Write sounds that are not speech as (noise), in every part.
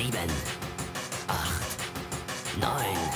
sieben, acht, neun.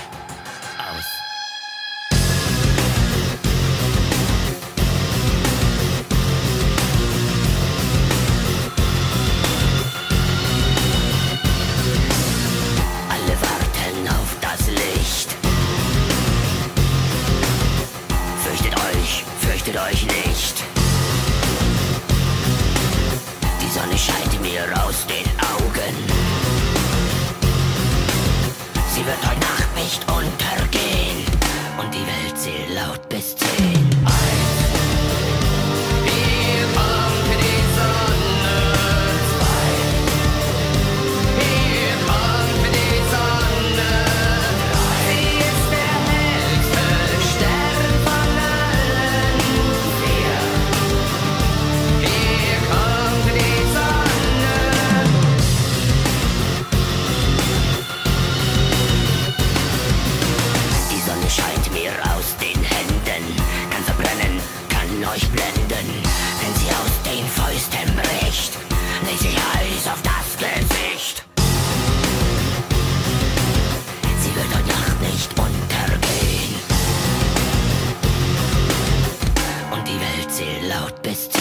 laut bist.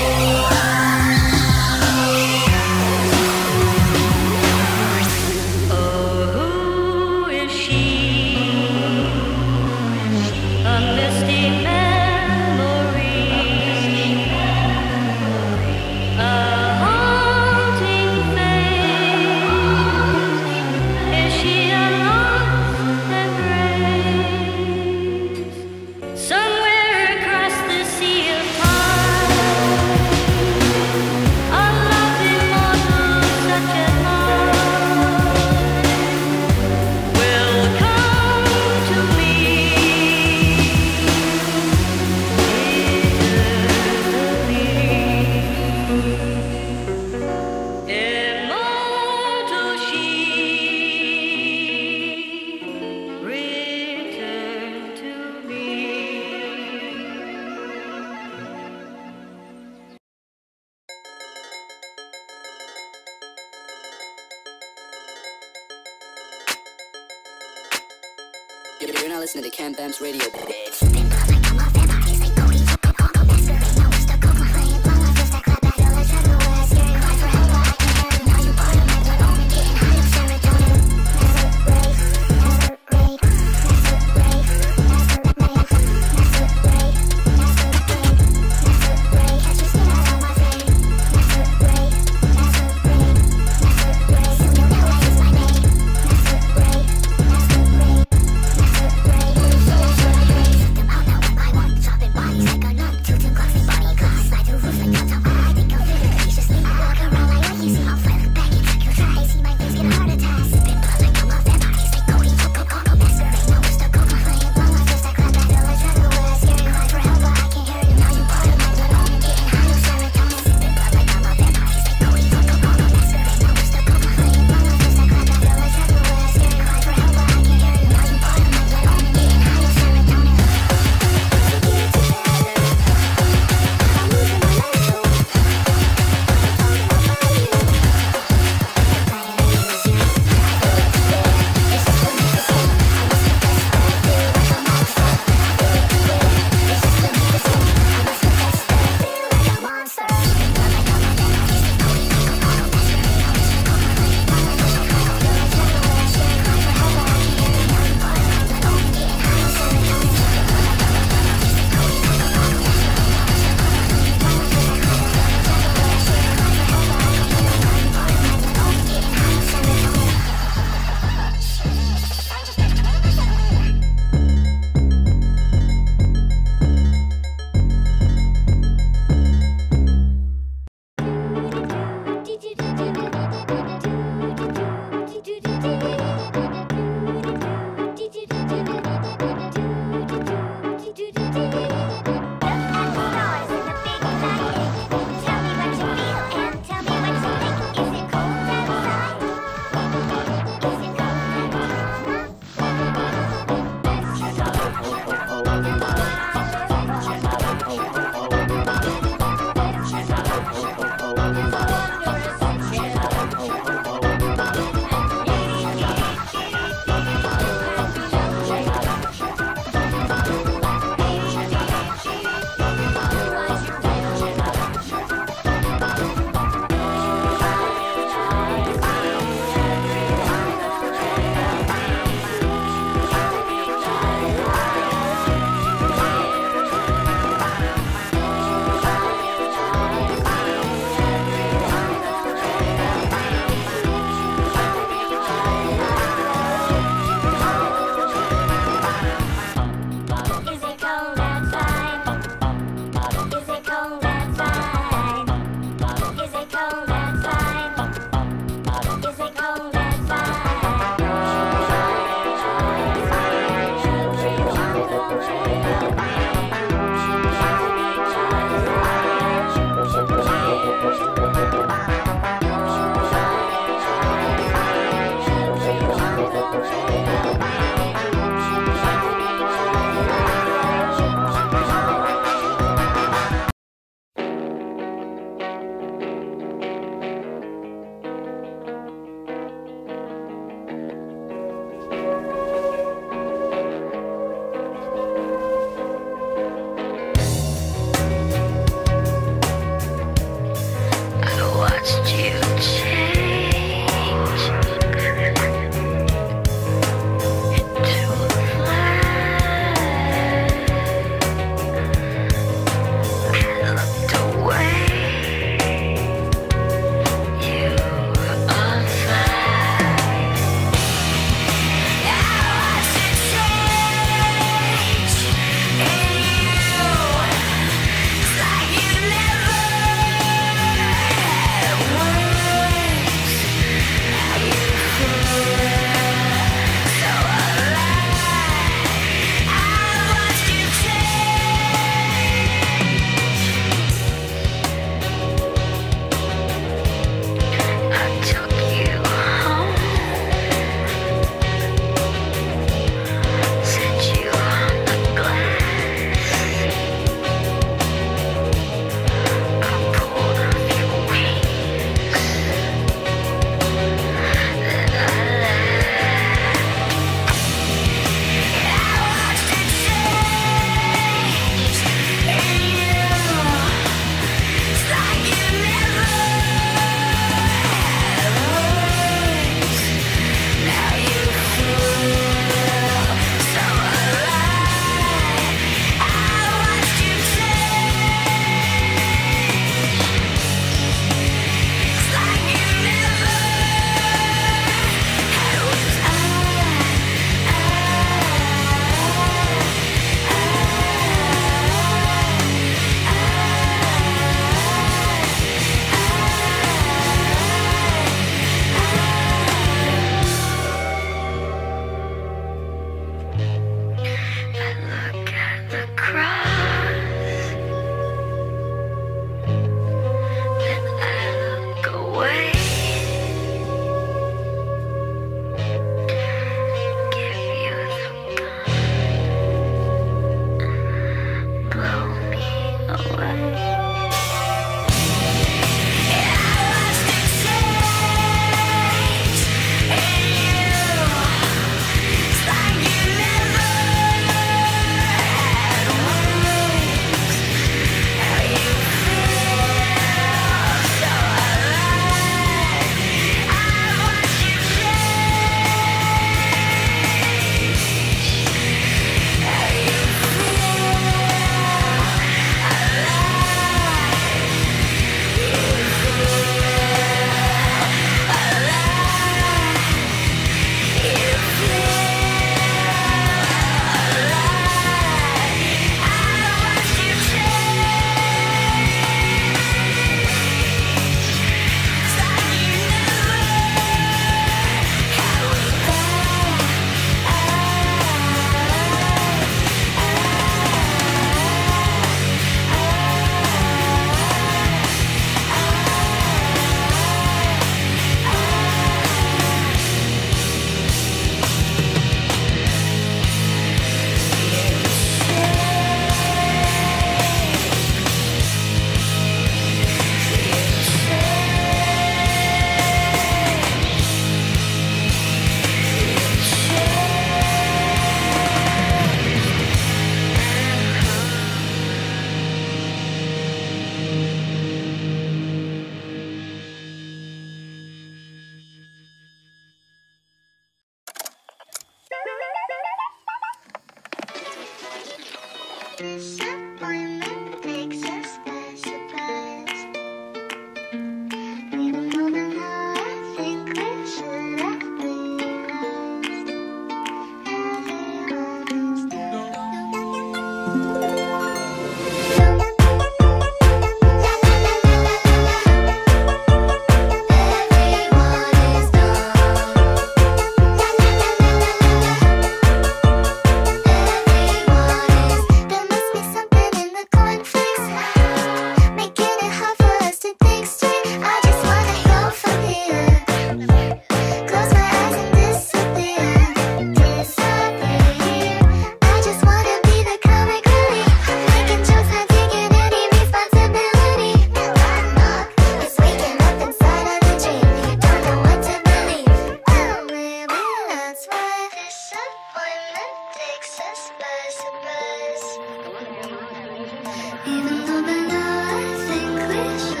Even though by now I think we should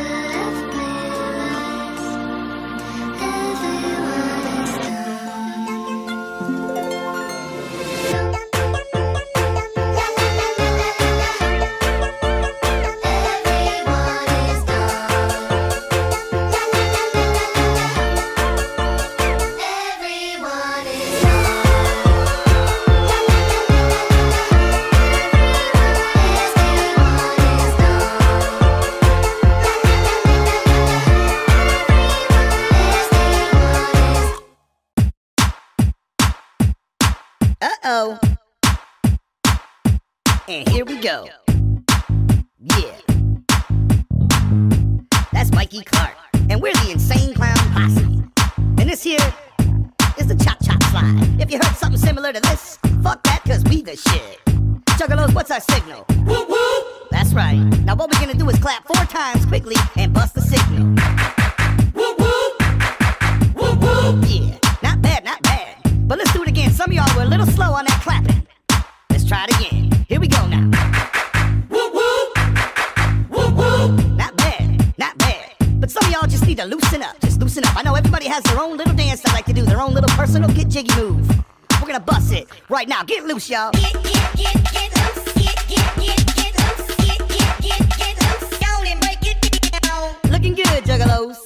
get jiggy move. We're gonna bust it right now. Get loose, y'all. Looking good, juggalos.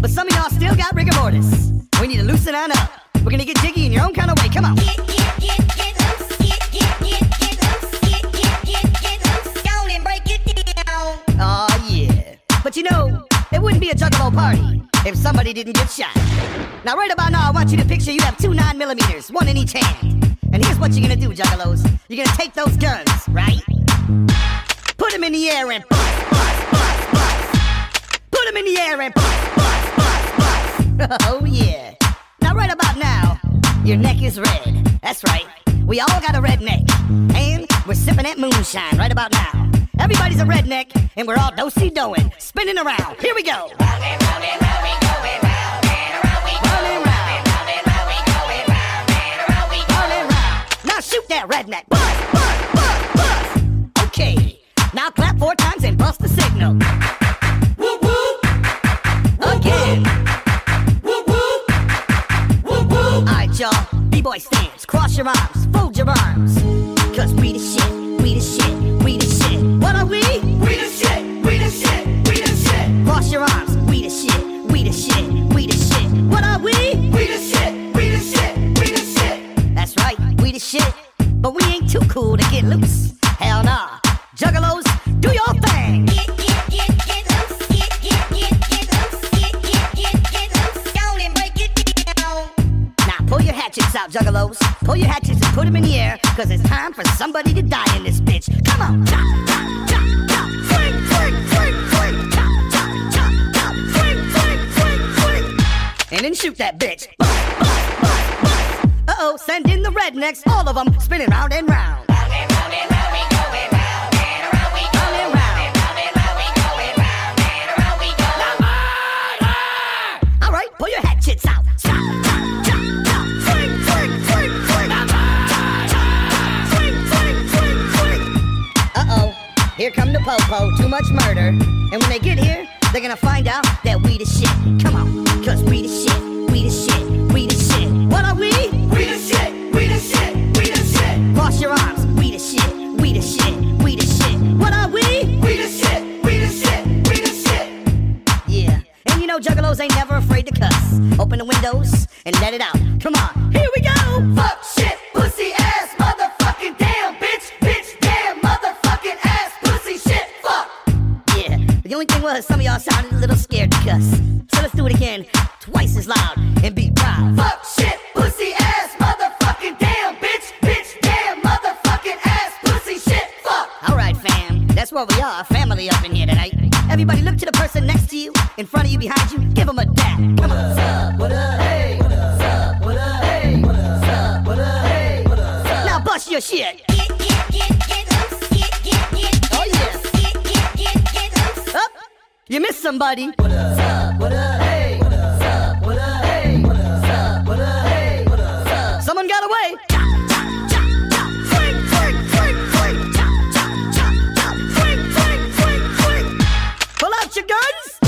But some of y'all still got rigor mortis. We need to loosen on up. We're gonna get jiggy in your own kind of way. Come on. Oh yeah. But you know, it wouldn't be a juggalo party if somebody didn't get shot. Now, right about now, I want you to picture you have two nine millimeters, one in each hand. And here's what you're gonna do, juggalos. You're gonna take those guns, right? Put them in the air and bust, bust, bust, bust. Put them in the air and bust, bust, bust, bust. (laughs) Oh yeah. Now, right about now, your neck is red. That's right. We all got a red neck. And we're sipping that moonshine right about now. Everybody's a redneck, and we're all do-si doing, spinning around. Here we go. Rolling round. Rolling round. Now shoot that redneck. Bust, bust, bust, bust. Okay. Now clap four times and bust the signal. Again. Whoop. Alright, y'all. B-boy stance. Cross your arms. Fold your arms. Cause we the shit. Rednecks, all of them spinning round and round. Here come the po-po, too much murder. The only thing was some of y'all sounded a little scared to cuss. So let's do it again, twice as loud and be proud. Fuck shit, pussy ass, motherfucking damn bitch, bitch, damn, motherfucking ass, pussy shit, fuck. All right, fam, that's what we are, family up in here tonight. Everybody look to the person next to you, in front of you, behind you, give them a dap. Come on. Up, What up, hey, what up, what up, hey, what up, what up, hey, what up. Now bust your shit. You missed somebody. What up, hey, what up, what up, hey, what up, what up, hey, what up. Someone got away. Pull out your guns.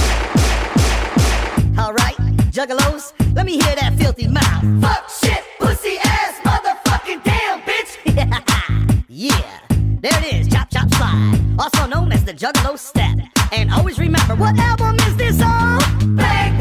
All right, juggalos, let me hear that filthy mouth. Fuck shit, pussy ass, motherfucking damn bitch. (laughs) yeah, there it is, chop chop slide, also known as the juggalo step. And always remember, what album is this on?